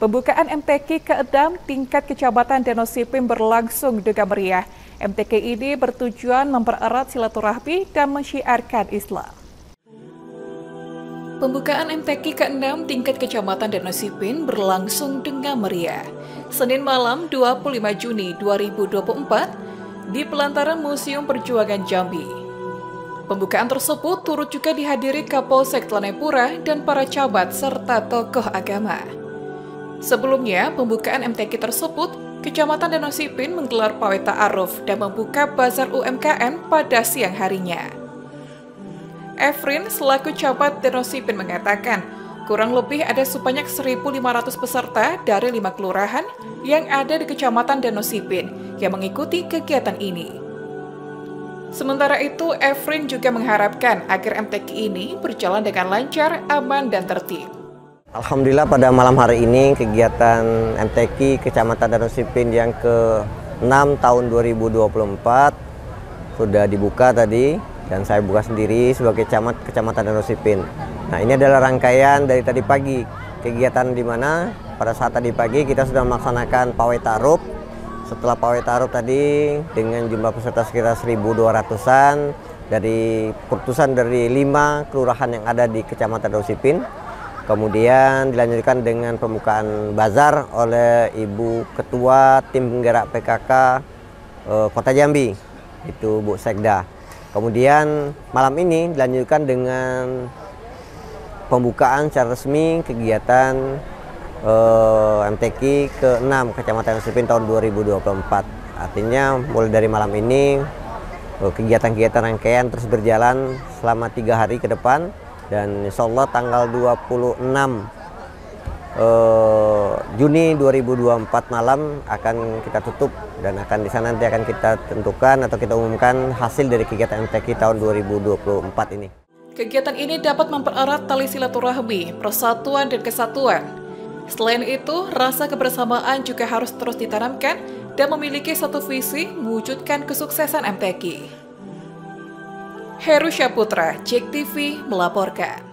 Pembukaan MTQ ke-6 tingkat Kecamatan Denosipin berlangsung dengan meriah. MTQ ini bertujuan mempererat silaturahmi dan mensyiarkan Islam. Pembukaan MTQ ke-6 tingkat Kecamatan Denosipin berlangsung dengan meriah. Senin malam 25 Juni 2024 di pelantaran Museum Perjuangan Jambi. Pembukaan tersebut turut juga dihadiri Kapolsek Tlanepura dan para cabat serta tokoh agama. Sebelumnya, pembukaan MTQ tersebut, Kecamatan Denosipin menggelar pawai ta'aruf dan membuka bazar UMKM pada siang harinya. Efrin selaku cabat Denosipin mengatakan, kurang lebih ada sebanyak 1.500 peserta dari lima kelurahan yang ada di Kecamatan Denosipin yang mengikuti kegiatan ini. Sementara itu, Efrin juga mengharapkan agar MTQ ini berjalan dengan lancar, aman, dan tertib. Alhamdulillah pada malam hari ini kegiatan MTQ Kecamatan Danau Sipin yang ke-6 tahun 2024 sudah dibuka tadi dan saya buka sendiri sebagai camat Kecamatan Danau Sipin. Nah ini adalah rangkaian dari tadi pagi kegiatan di mana pada saat tadi pagi kita sudah melaksanakan pawai tarup. Setelah pawai tarup tadi dengan jumlah peserta sekitar 1.200an dari putusan dari lima kelurahan yang ada di Kecamatan Danau Sipin Kemudian dilanjutkan dengan pembukaan bazar oleh Ibu Ketua Tim Penggerak PKK eh, Kota Jambi, itu Bu Sekda. Kemudian malam ini dilanjutkan dengan pembukaan secara resmi kegiatan eh, MTQ ke-6 Kecamatan Sipin tahun 2024. Artinya mulai dari malam ini eh, kegiatan-kegiatan rangkaian terus berjalan selama tiga hari ke depan dan insya Allah tanggal 26 uh, Juni 2024 malam akan kita tutup dan akan di sana nanti akan kita tentukan atau kita umumkan hasil dari kegiatan MTQ tahun 2024 ini. Kegiatan ini dapat mempererat tali silaturahmi, persatuan dan kesatuan. Selain itu, rasa kebersamaan juga harus terus ditanamkan dan memiliki satu visi mewujudkan kesuksesan MTQ. Heru Syaputra, Cek TV melaporkan.